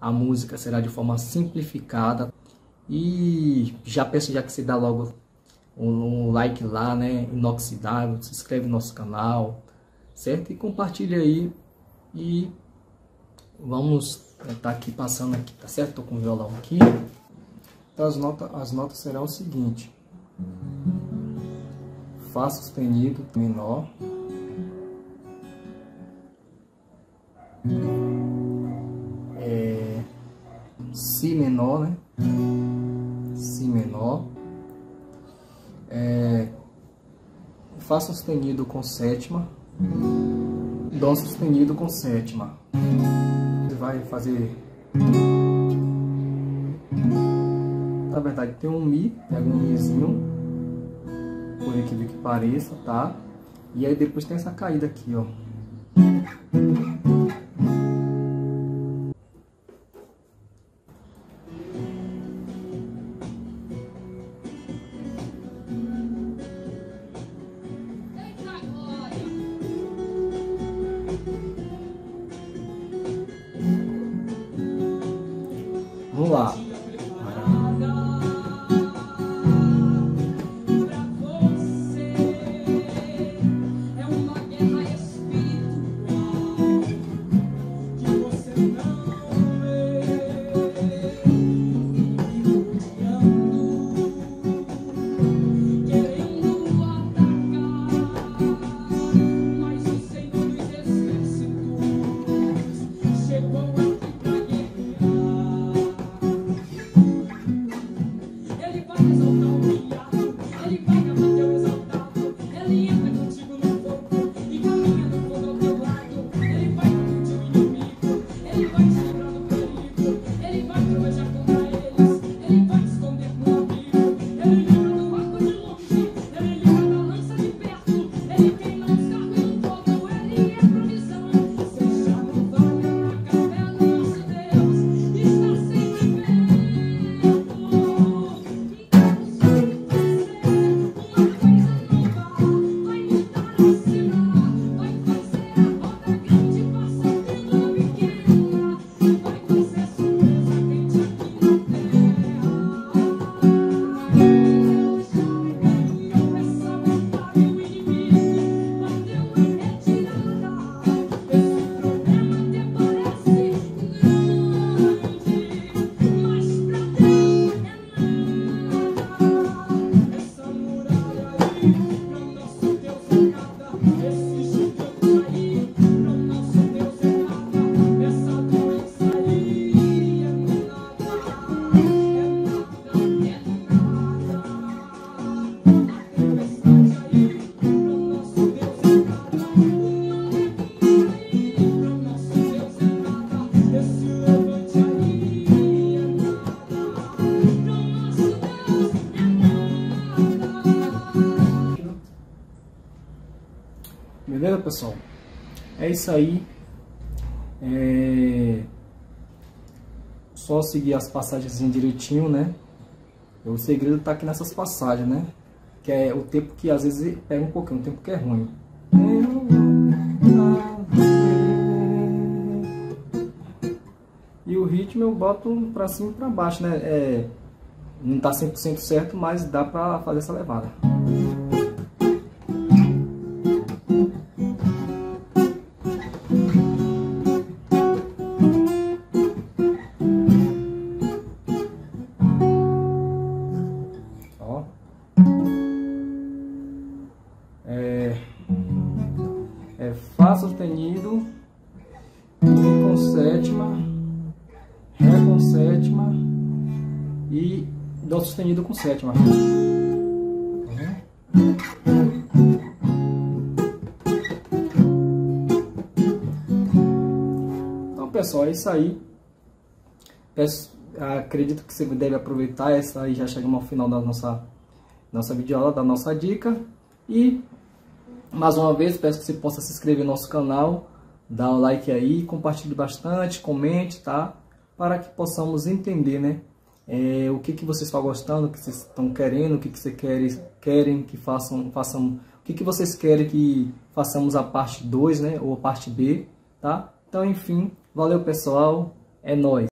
a música será de forma simplificada. E já peço já que você dá logo um like lá, né? Inoxidável, se inscreve no nosso canal, certo? E compartilha aí. E vamos estar tá aqui passando aqui, tá certo? Tô com o violão aqui. Então as notas, as notas serão o seguinte. Fá sustenido menor. Si menor, né? Si menor. É, Fá sustenido com sétima. Dó sustenido com sétima. Você vai fazer. Na verdade, tem um Mi, pega um Mizinho, por incrível que pareça, tá? E aí depois tem essa caída aqui, ó. Vamos pessoal? É isso aí. É... Só seguir as passagens direitinho, né? O segredo tá aqui nessas passagens, né? Que é o tempo que às vezes pega um pouquinho, o tempo que é ruim. E o ritmo eu boto pra cima e pra baixo, né? É... Não tá 100% certo, mas dá pra fazer essa levada. Sustenido, Mi com sétima, Ré com sétima e Dó sustenido com sétima. Então pessoal, é isso aí. Peço, acredito que você deve aproveitar essa aí, já chegamos ao final da nossa, nossa videoaula, da nossa dica. E mais uma vez, peço que você possa se inscrever no nosso canal, dar o like aí, compartilhe bastante, comente, tá? Para que possamos entender, né? É, o que, que vocês estão gostando, o que vocês estão querendo, o que, que vocês querem, querem que façam, façam, o que, que vocês querem que façamos a parte 2, né? Ou a parte B, tá? Então, enfim, valeu pessoal, é nóis!